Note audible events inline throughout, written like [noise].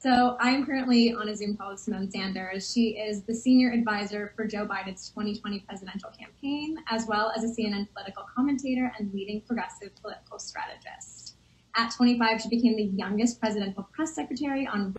So I'm currently on a Zoom call with Symone Sanders. She is the senior advisor for Joe Biden's 2020 presidential campaign, as well as a CNN political commentator and leading progressive political strategist. At 25, she became the youngest presidential press secretary on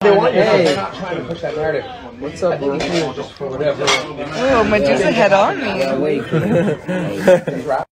They want you. Hey. They're not trying to push that narrative. What's up, bro? Just for whatever. Oh, Medusa head on me. [laughs] [laughs]